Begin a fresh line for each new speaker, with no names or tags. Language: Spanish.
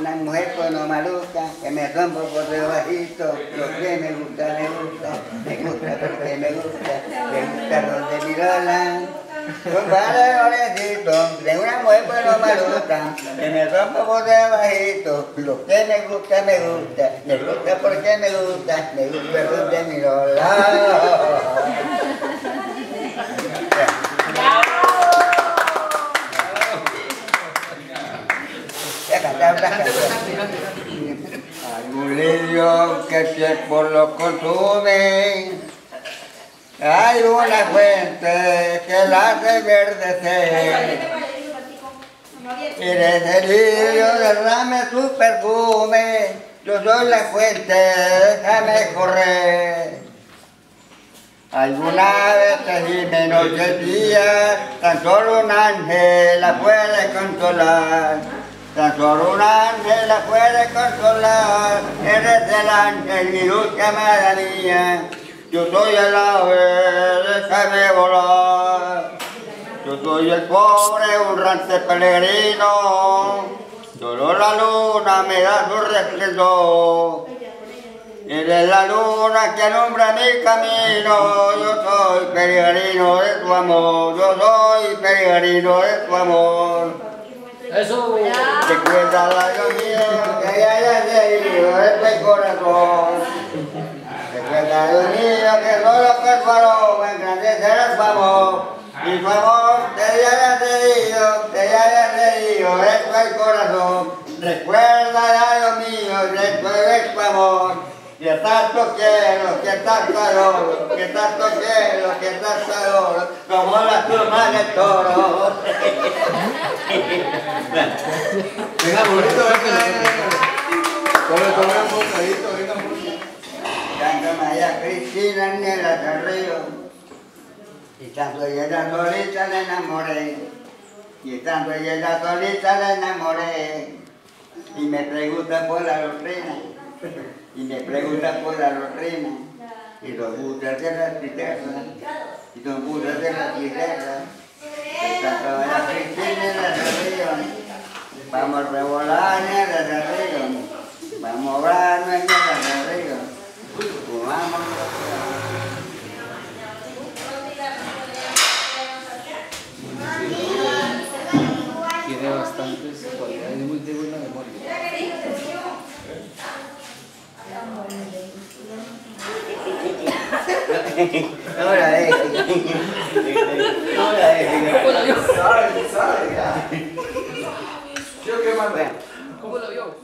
Una mujer no maluca, que me rompo por debajito, lo que me gusta, me gusta, me gusta porque me gusta, me gusta donde mi Lola. Compadre Lorecito, de una mujer no maluca, que me rompo por debajito, lo que me gusta, me gusta, me gusta porque me gusta, me gusta donde mi Lola. Algún lirio que tiempo lo consume, hay una fuente que la hace verdecer. Y desde el lirio derrame su perfume, yo soy la fuente, déjame correr. Alguna vez te gime noche día, tan solo un ángel la puede consolar. Tan solo un ángel la puede consolar, eres el ángel, mi dulce amada mía. Yo soy el ave, déjame volar. Yo soy el pobre, honrante peregrino. Solo la luna me da su respeto. Eres la luna que alumbra mi camino, yo soy peregrino de tu amor, yo soy peregrino de tu amor.
Eso.
Recuerda la mío que ya haya seguido este corazón. Recuerda Dios mío que solo por tu aroma engrandecerá amor. Y su amor te haya seguido, te haya seguido esto el corazón. Recuerda Dios mío, recuerda tu amor. Que tanto quiero, que tanto adoro, que tanto quiero, que tanto adoro, como la pluma del toro.
Venga, bonito, venga. Tome, tome un bocadito, venga, bonito.
Tanto María Cristina en el río, y tanto ella solita la enamoré, y tanto ella solita la enamoré, y me pregunta por la doctrina, y me pregunta por la doctrina, y los gustos de la tristeza, y los gustos de la y tanto María Cristina en el río, vamos a revolar en el río, vamos a obrar en el río, vamos.
Tiene bastantes cualidades, es muy de buena memoria.
Ahora es. Ahora es.
Sabe, sabe. Yo qué más.
¿Cómo lo vio?